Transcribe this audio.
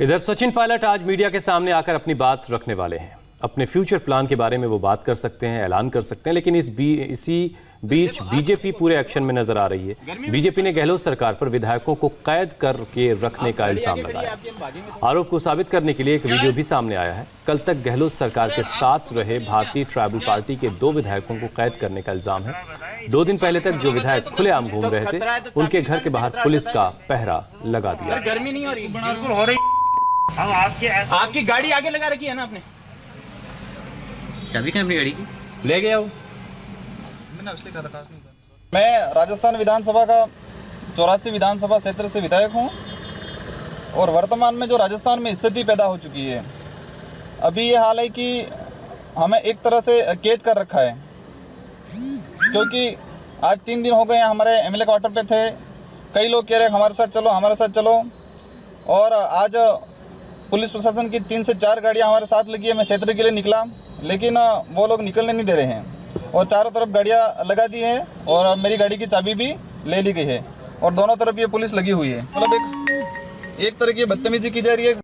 इधर सचिन पायलट आज मीडिया के सामने आकर अपनी बात रखने वाले हैं। अपने फ्यूचर प्लान के बारे में वो बात कर सकते हैं ऐलान कर सकते हैं लेकिन इस बी इसी बीच बीजेपी पूरे एक्शन में नज़र आ रही है। बीजेपी ने गहलोत सरकार पर विधायकों को कैद करके रखने का इल्ज़ाम लगाया। आरोप को साबित करने के लिए एक वीडियो भी सामने आया है। कल तक गहलोत सरकार के साथ रहे भारतीय ट्राइबल पार्टी के दो विधायकों को कैद करने का इल्ज़ाम है। दो दिन पहले तक जो विधायक खुलेआम घूम रहे थे उनके घर के बाहर पुलिस का पहरा लगा दिया। गर्मी नहीं हो रही? हो रही हम आपके आपकी गाड़ी आगे लगा रखी है ना आपने? चाबी कहाँ अपनी गाड़ी की? ले गया वो। मैं राजस्थान विधानसभा का चौरासी विधानसभा क्षेत्र से विधायक हूँ और वर्तमान में जो राजस्थान में स्थिति पैदा हो चुकी है अभी ये हाल है कि हमें एक तरह से कैद कर रखा है। क्योंकि आज तीन दिन हो गए हैं हमारे एमएलए क्वार्टर पे थे कई लोग कह रहे हैं हमारे साथ चलो हमारे साथ चलो। और आज पुलिस प्रशासन की तीन से चार गाड़ियाँ हमारे साथ लगी है, मैं क्षेत्र के लिए निकला। लेकिन वो लोग निकलने नहीं दे रहे हैं। और चारों तरफ़ गाड़ियाँ लगा दी हैं और मेरी गाड़ी की चाबी भी ले ली गई है। और दोनों तरफ़ ये पुलिस लगी हुई है। मतलब एक एक तरह की बदतमीजी की जा रही है।